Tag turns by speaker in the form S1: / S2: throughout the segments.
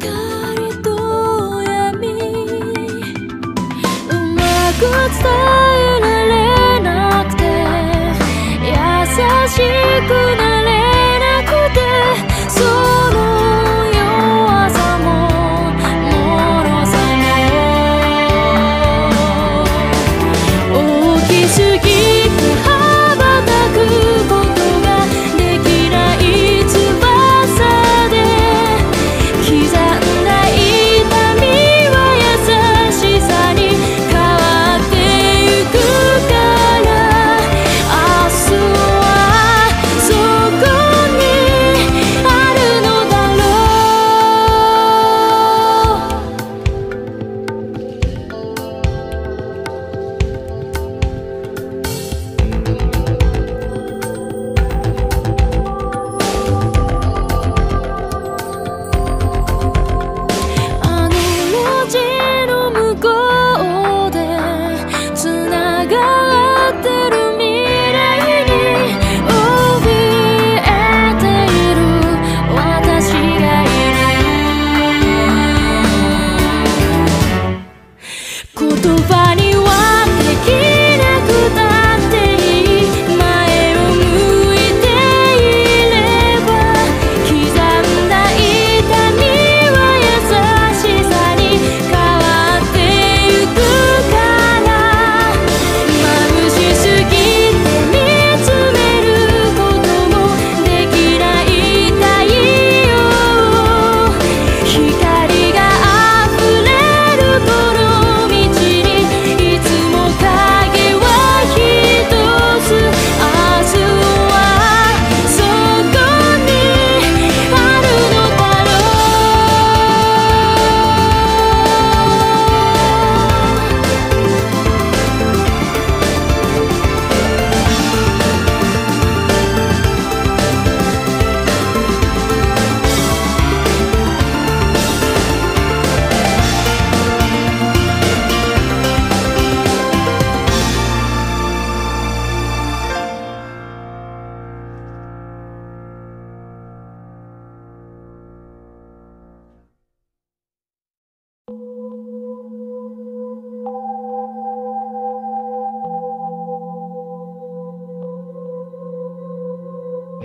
S1: 光と闇うまく伝え tù vai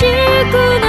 S1: しく